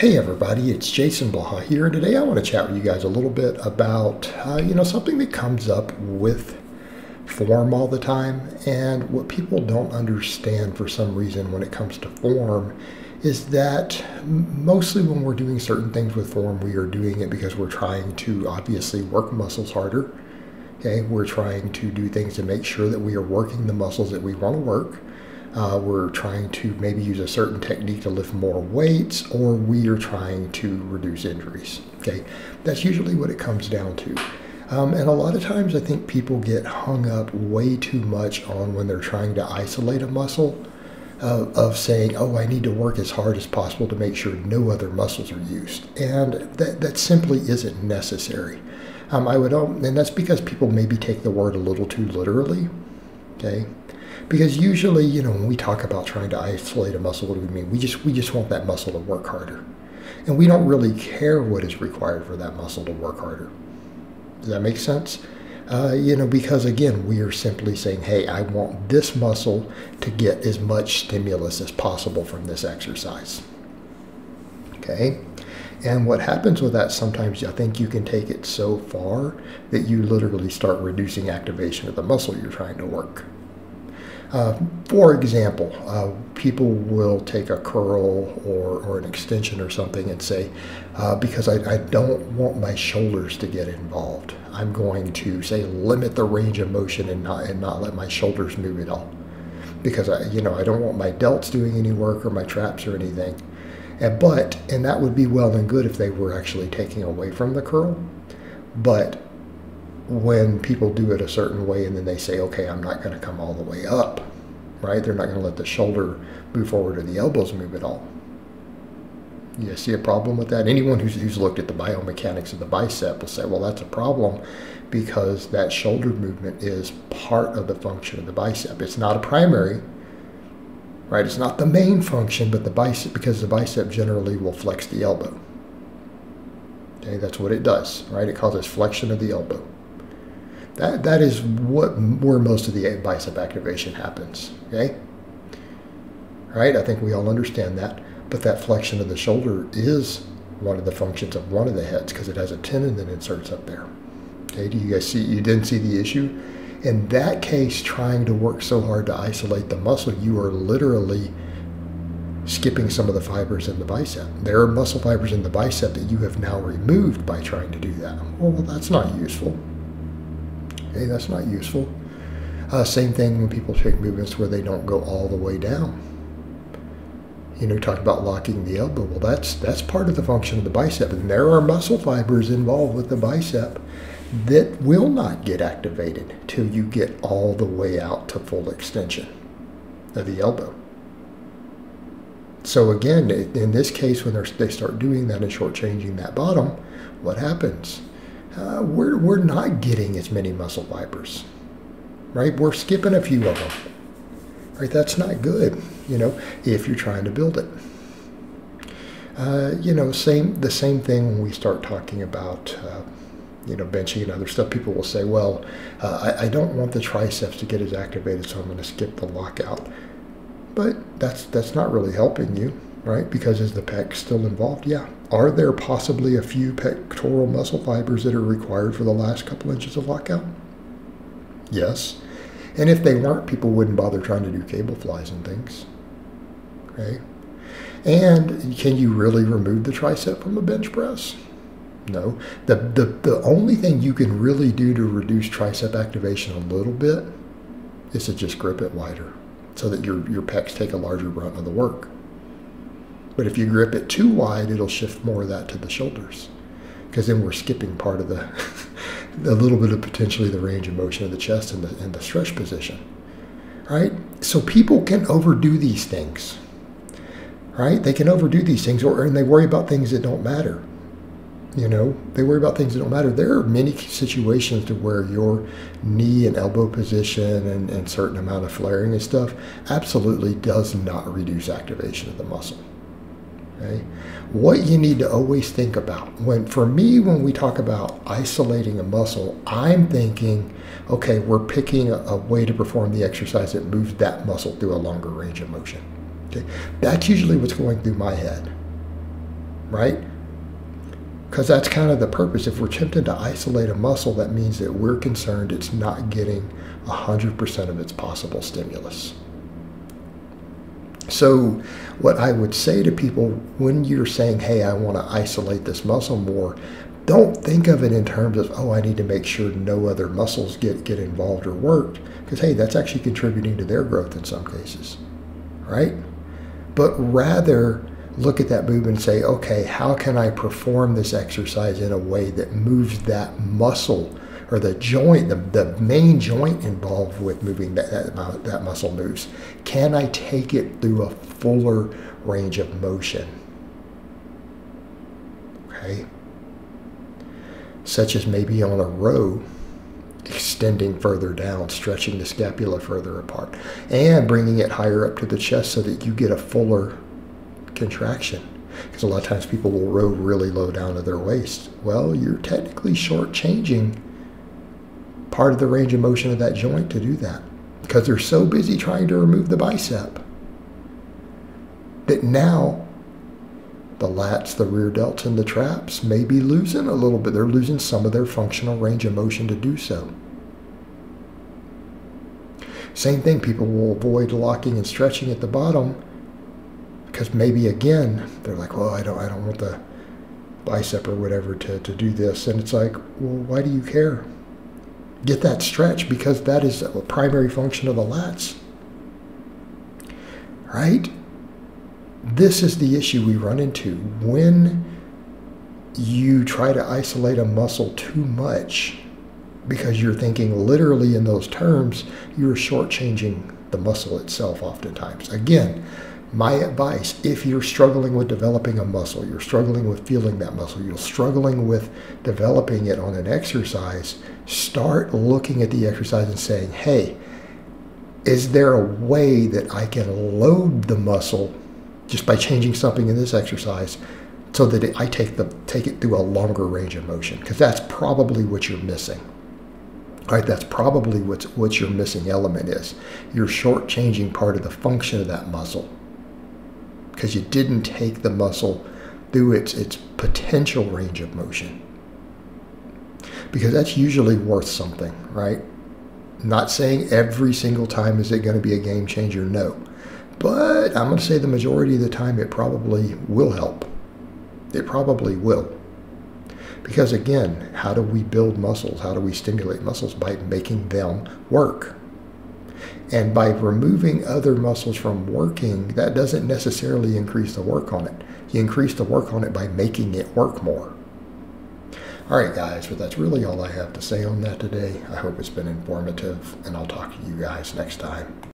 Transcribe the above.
Hey everybody, it's Jason Blaha here. Today I want to chat with you guys a little bit about, uh, you know, something that comes up with form all the time and what people don't understand for some reason when it comes to form is that mostly when we're doing certain things with form, we are doing it because we're trying to obviously work muscles harder. Okay, we're trying to do things to make sure that we are working the muscles that we want to work. Uh, we're trying to maybe use a certain technique to lift more weights, or we are trying to reduce injuries. Okay, that's usually what it comes down to. Um, and a lot of times, I think people get hung up way too much on when they're trying to isolate a muscle uh, of saying, oh, I need to work as hard as possible to make sure no other muscles are used. And that, that simply isn't necessary. Um, I would, and that's because people maybe take the word a little too literally. Okay. Because usually, you know, when we talk about trying to isolate a muscle, what do we mean? We just we just want that muscle to work harder. And we don't really care what is required for that muscle to work harder. Does that make sense? Uh, you know, because again, we are simply saying, hey, I want this muscle to get as much stimulus as possible from this exercise. Okay? And what happens with that sometimes, I think you can take it so far that you literally start reducing activation of the muscle you're trying to work. Uh, for example, uh, people will take a curl or, or an extension or something and say, uh, because I, I, don't want my shoulders to get involved, I'm going to say limit the range of motion and not and not let my shoulders move at all, because I you know I don't want my delts doing any work or my traps or anything. And, but and that would be well and good if they were actually taking away from the curl, but when people do it a certain way and then they say, okay, I'm not going to come all the way up, right? They're not going to let the shoulder move forward or the elbows move at all. You see a problem with that? Anyone who's, who's looked at the biomechanics of the bicep will say, well, that's a problem because that shoulder movement is part of the function of the bicep. It's not a primary, right? It's not the main function, but the bicep, because the bicep generally will flex the elbow. Okay, that's what it does, right? It causes flexion of the elbow. That, that is what where most of the bicep activation happens. Okay? Right? I think we all understand that. But that flexion of the shoulder is one of the functions of one of the heads because it has a tendon that inserts up there. Okay, do you guys see? You didn't see the issue? In that case, trying to work so hard to isolate the muscle, you are literally skipping some of the fibers in the bicep. There are muscle fibers in the bicep that you have now removed by trying to do that. Oh, well, that's not useful. Okay, that's not useful. Uh, same thing when people take movements where they don't go all the way down. You know, talk about locking the elbow. Well, that's that's part of the function of the bicep, and there are muscle fibers involved with the bicep that will not get activated till you get all the way out to full extension of the elbow. So again, in this case, when they start doing that and shortchanging that bottom, what happens? Uh, we're, we're not getting as many muscle fibers, right? We're skipping a few of them, right? That's not good, you know, if you're trying to build it. Uh, you know, same the same thing when we start talking about, uh, you know, benching and other stuff. People will say, well, uh, I, I don't want the triceps to get as activated, so I'm going to skip the lockout. But that's that's not really helping you right? Because is the pec still involved? Yeah. Are there possibly a few pectoral muscle fibers that are required for the last couple inches of lockout? Yes. And if they weren't, people wouldn't bother trying to do cable flies and things. Okay. And can you really remove the tricep from a bench press? No. The, the, the only thing you can really do to reduce tricep activation a little bit is to just grip it wider so that your, your pecs take a larger brunt of the work. But if you grip it too wide, it'll shift more of that to the shoulders. Because then we're skipping part of the, a little bit of potentially the range of motion of the chest and the, and the stretch position. Right? So people can overdo these things. Right? They can overdo these things or and they worry about things that don't matter. You know, they worry about things that don't matter. There are many situations to where your knee and elbow position and, and certain amount of flaring and stuff absolutely does not reduce activation of the muscle. What you need to always think about when, for me, when we talk about isolating a muscle, I'm thinking, okay, we're picking a, a way to perform the exercise that moves that muscle through a longer range of motion. Okay? That's usually what's going through my head. right? Because that's kind of the purpose. If we're attempting to isolate a muscle, that means that we're concerned it's not getting 100% of its possible stimulus. So, what I would say to people when you're saying, hey, I want to isolate this muscle more, don't think of it in terms of, oh, I need to make sure no other muscles get, get involved or worked. Because, hey, that's actually contributing to their growth in some cases, right? But rather, look at that movement and say, okay, how can I perform this exercise in a way that moves that muscle or the joint, the, the main joint involved with moving that, that, that muscle moves? Can I take it through a fuller range of motion? Okay. Such as maybe on a row, extending further down, stretching the scapula further apart, and bringing it higher up to the chest so that you get a fuller contraction. Because a lot of times people will row really low down to their waist. Well, you're technically shortchanging part of the range of motion of that joint to do that because they're so busy trying to remove the bicep that now the lats, the rear delts, and the traps may be losing a little bit. They're losing some of their functional range of motion to do so. Same thing, people will avoid locking and stretching at the bottom because maybe again they're like, well, I don't, I don't want the bicep or whatever to, to do this, and it's like, well, why do you care? Get that stretch because that is a primary function of the lats, right? This is the issue we run into when you try to isolate a muscle too much because you're thinking literally in those terms, you're shortchanging the muscle itself oftentimes. Again, my advice if you're struggling with developing a muscle, you're struggling with feeling that muscle, you're struggling with developing it on an exercise, start looking at the exercise and saying, hey, is there a way that I can load the muscle just by changing something in this exercise so that it, I take, the, take it through a longer range of motion? Because that's probably what you're missing. Right, that's probably what's, what your missing element is. You're shortchanging part of the function of that muscle because you didn't take the muscle through its, its potential range of motion. Because that's usually worth something, right? Not saying every single time is it going to be a game changer, no. But I'm going to say the majority of the time it probably will help. It probably will. Because again, how do we build muscles? How do we stimulate muscles? By making them work. And by removing other muscles from working, that doesn't necessarily increase the work on it. You increase the work on it by making it work more. All right, guys, but that's really all I have to say on that today. I hope it's been informative, and I'll talk to you guys next time.